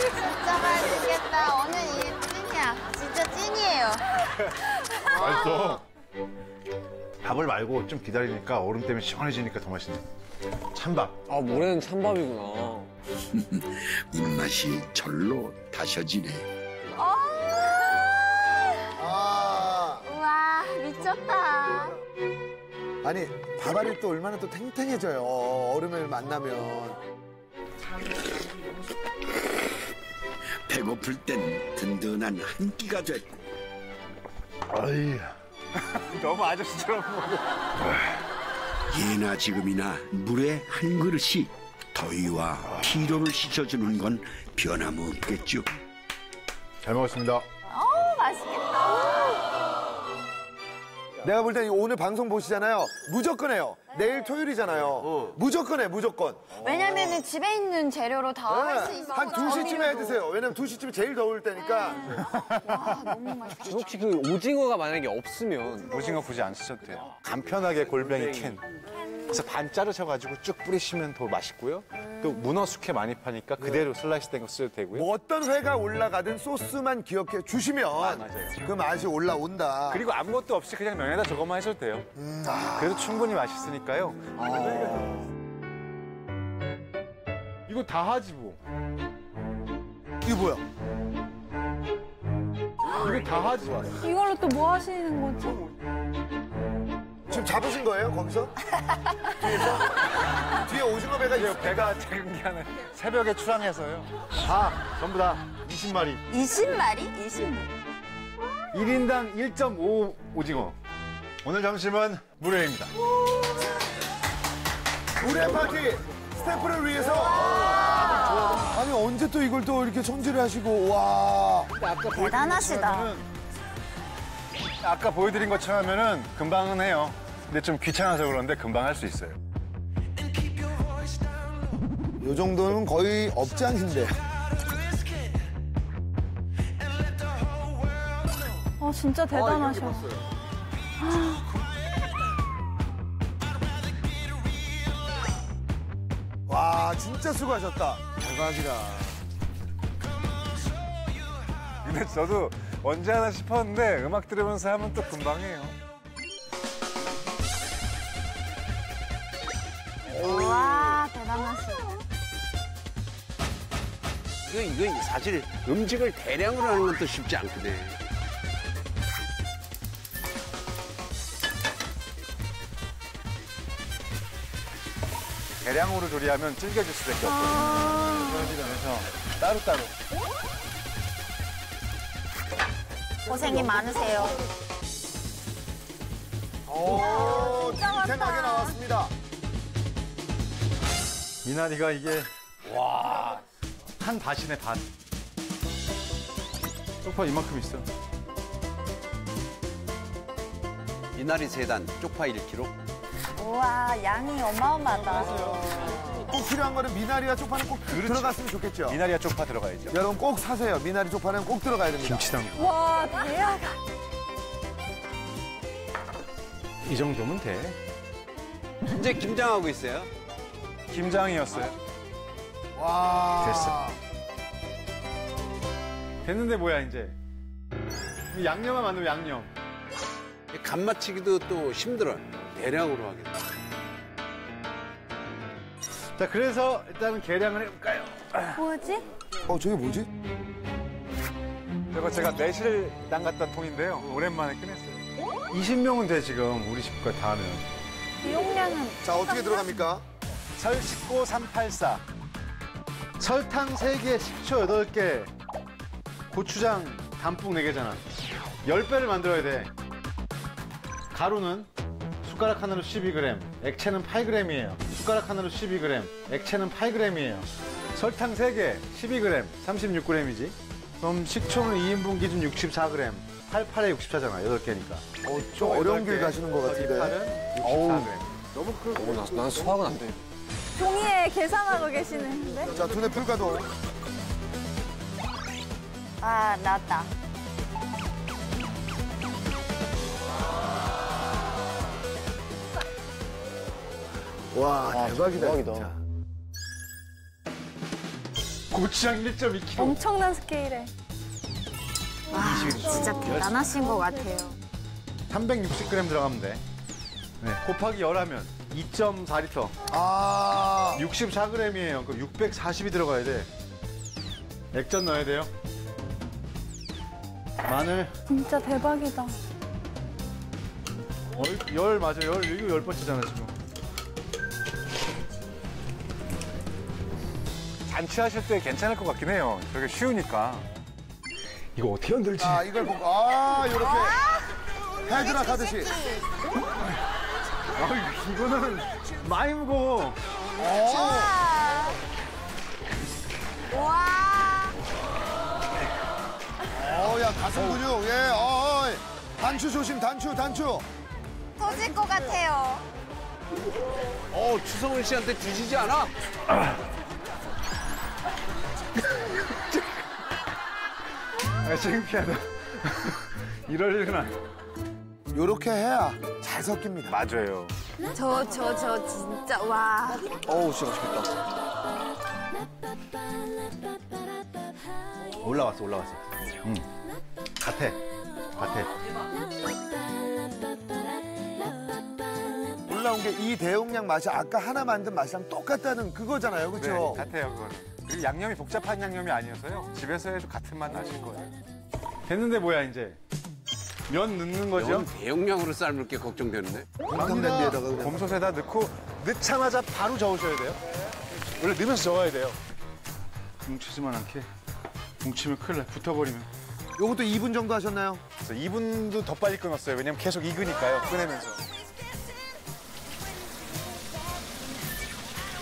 진짜 맛있겠다. 오늘 이게 찐이야. 진짜 찐이에요. 맛있어. 밥을 말고 좀 기다리니까 얼음 때문에 시원해지니까 더 맛있네. 찬밥. 아, 모래는 찬밥이구나. 입맛이 절로 다셔지네. 아, 우와, 미쳤다. 아니 밥알이 또 얼마나 또 탱탱해져요. 얼음을 만나면. 배고플 땐 든든한 한 끼가 됐고 아이. 너무 아저씨처럼 먹어. 예나 지금이나 물에 한 그릇이 더위와 피로를 씻어주는 건 변함없겠죠. 잘 먹었습니다. 내가 볼 때 오늘 방송 보시잖아요. 무조건 해요. 내일 토요일이잖아요. 무조건 해, 무조건. 왜냐면은 집에 있는 재료로 다 할수 네. 있어. 한 2시쯤에 해 드세요. 왜냐면 2시쯤이 제일 더울 때니까. 와, 너무 맛있겠다. 혹시 그 오징어가 만약에 없으면 오징어 굳이 안 쓰셔도 돼요. 간편하게 골뱅이 캔. 그래서 반 자르셔가지고 쭉 뿌리시면 더 맛있고요. 또 문어 숙회 많이 파니까 그대로 슬라이스 된 거 쓰셔도 되고요. 뭐 어떤 회가 올라가든 소스만 기억해 주시면 맞아요. 그 맛이 올라온다. 그리고 아무것도 없이 그냥 면에다 저것만 하셔도 돼요. 그래도 충분히 맛있으니까요. 이거 다 하지 뭐. 이게 뭐야? 이거 다 하지 마. 이걸로 또 뭐 하시는 거지? 지금 잡으신 거예요, 거기서? 뒤에서? 뒤에 오징어 배가 이게 있어. 배가 작은 게 하나 새벽에 출항해서요. 다 전부 다 20마리. 20마리? 20마리. 1인당 1.5 오징어. 오늘 점심은 물회입니다. 우리의 파티 스태프를 위해서. 아니 언제 또 이걸 또 이렇게 손질을 하시고 와. 대단하시다. 아까 보여드린 것처럼 하면은 금방은 해요. 근데 좀 귀찮아서 그런데 금방 할 수 있어요. 요 정도는 거의 업장인데. 어, 진짜 대단하셔. 와 진짜 수고하셨다. 대박이다. 근데 저도 언제 하나 싶었는데 음악 들으면서 하면 또 금방 해요. 와, 대단하시다. 이거 이거 사실 음식을 대량으로 하는 것도 쉽지 않거든. 대량으로 조리하면 질겨질 수밖에 없거든요. 그래서 따로따로. 고생이 많으세요. 오 탱탱하게 나왔습니다. 미나리가 이게 와. 한 밭이네 밭. 소파 이만큼 있어. 미나리 세단 쪽파 1kg. 우와, 양이 어마어마하다. 꼭 필요한 거는 미나리와 쪽파는 꼭 들어갔으면 좋겠죠. 미나리와 쪽파 들어가야죠. 여러분 꼭 사세요. 미나리 쪽파는 꼭 들어가야 됩니다. 김치당. 와, 대박. 이 정도면 돼. 이제 김장하고 있어요. 김장이었어요. 와. 됐어. 됐는데 뭐야 이제. 양념만 만들면 양념. 간 맞추기도 또 힘들어요. 대량으로 하게. 자 그래서 일단은 계량을 해볼까요? 뭐지? 어 저게 뭐지? 이거 제가 매실 담갔던 통인데요. 오랜만에 꺼냈어요. 20명은 돼 지금 우리 식구가 다 하면. 용량은 자 어떻게 들어갑니까? 설식고 384. 설탕 3개, 식초 8개, 고추장 담뿍 4개잖아. 10배를 만들어야 돼. 가루는 숟가락 하나로 12g, 액체는 8g이에요. 숟가락 하나로 12g, 액체는 8g이에요. 설탕 3개, 12g, 36g이지. 그럼 식초는 2인분 기준 64g, 88에 64잖아, 8개니까. 어, 좀 어려운 길 가시는 것 같은데. 8은 64g. 너무 크 오, 나, 난 수학은 안 돼. 종이에 계산하고 계시는데? 자 눈에 풀가도. 아, 나왔다. 와, 대박이다, 대박이다. 진짜. 고추장 1.2kg. 엄청난 스케일에. 와, 진짜 대단하신 것 같아요. 360g 들어가면 돼. 네, 곱하기 열하면 2.4리터. 아, 64g이에요. 그럼 640이 들어가야 돼. 액젓 넣어야 돼요. 마늘. 진짜 대박이다. 어, 열 맞아. 열 이거 열 번째잖아 지금. 잔치하실 때 괜찮을 것 같긴 해요. 되게 쉬우니까. 이거 어떻게 흔들지? 자, 이걸 보고, 아, 요렇게. 헤드락 하듯이. 아, 이거는 많이 무거워. 어, 와, 어, 야, 가슴 근육, 예, 어, 어. 단추 조심, 단추, 단추. 터질 것 같아요. 어, 추성훈 씨한테 주시지 않아? 아, 창피하다. 이럴 일은 아니 요렇게 해야 잘 섞입니다. 맞아요. 저, 저, 저 진짜, 와. 어우, 진짜 맛있겠다. 올라왔어, 올라왔어. 응. 같아. 같아. 올라온 게 이 대용량 맛이 아까 하나 만든 맛이랑 똑같다는 그거잖아요, 네, 그렇죠? 같아요, 그거는. 그리고 양념이 복잡한 양념이 아니어서요. 집에서 해도 같은 맛 나실 거예요. 됐는데 뭐야, 이제. 면 넣는 거죠? 이건 대용량으로 삶을 게 걱정되는데. 곰탕 냄비에다가 그냥. 곰솥에다 넣고 넣자마자 바로 저으셔야 돼요. 원래 넣으면서 저어야 돼요. 뭉치지만 않게. 뭉치면 큰일 나. 붙어버리면. 요것도 2분 정도 하셨나요? 그래서 2분도 더 빨리 끊었어요. 왜냐면 계속 익으니까요. 꺼내면서.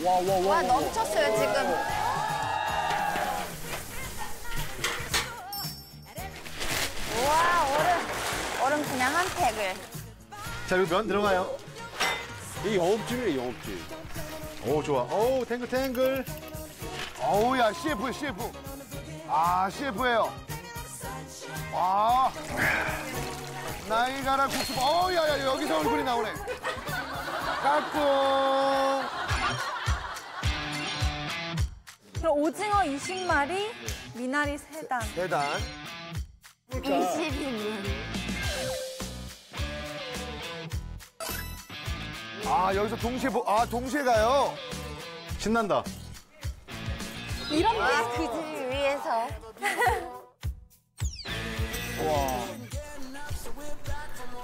와, 넘쳤어요, 지금. 와, 얼음. 얼음 그냥 한 팩을. 자, 여기 면 들어가요. 이 영업줄이에요, 영업줄. 오, 좋아. 오, 탱글탱글. 어우, 야, CF, CF. 아, CF예요. 아. 나이가라 국수. 어우, 야, 야, 여기서 얼굴이 나오네. 까꿍. 그럼 오징어 20마리, 미나리 3단. 대단. 22분. 아, 여기서 동시에, 보, 아, 동시에 가요. 신난다. 이런 와, 그집 위에서.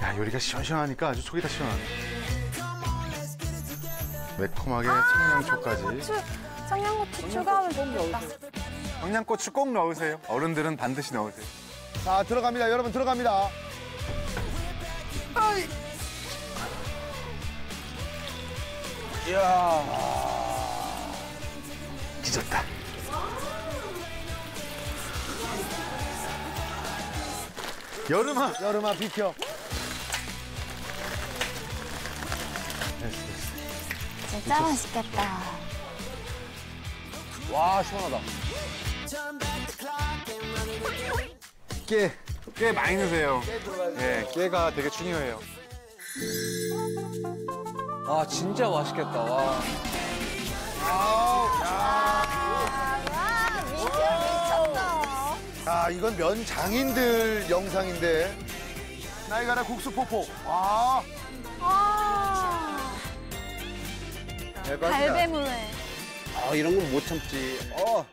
야, 요리가 시원시원하니까 아주 속이 다 시원하네. 매콤하게 청양초까지. 청양고추, 청양고추 추가하면 좋겠다. 청양고추 꼭 넣으세요. 어른들은 반드시 넣으세요. 자, 들어갑니다. 여러분, 들어갑니다. 찢었다. 여름아. 여름아, 비켜. 진짜 맛있겠다. 와, 시원하다. 깨. 깨 많이 넣으세요. 예, 깨가 되게 중요해요. 아, 진짜 맛있겠다. 와. 와, 미쳤어. 아, 이건 면 장인들 영상인데. 나이가라 국수 포포. 와. 아, 대박이다. 갈배물에. 아, 이런 건 못 참지. 어.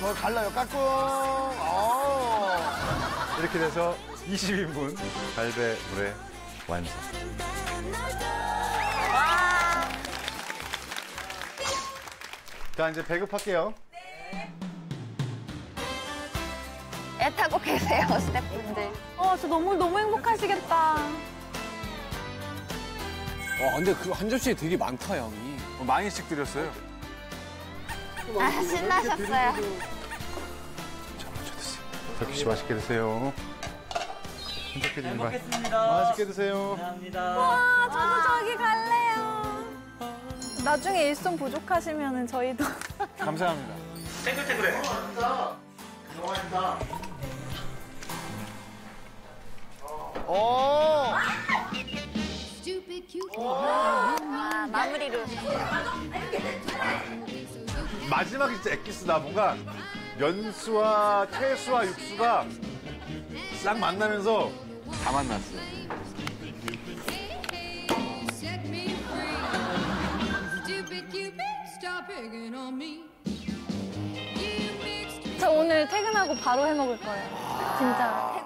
저 갈라요, 까꿍. 어. 이렇게 돼서 20인분 갈배물의 완성. 자, 이제 배급할게요. 애 타고 계세요, 스태프분들. 어, 저 너무, 너무 행복하시겠다. 와, 근데 그 한 접시에 되게 많다, 양이. 어, 많이씩 드렸어요. 아, 신나셨어요. 드세요. 덕기 씨 맛있게 드세요. 덕기 님 맛있게 드세요. 와, 저도 저기 갈래요. 나중에 일손 부족하시면 저희도. 감사합니다. 어. 아, 마무리로. 마지막에 진짜 엑기스다. 뭔가 면수와 채수와 육수가 싹 만나면서 다 만났어요. 저 오늘 퇴근하고 바로 해 먹을 거예요. 진짜.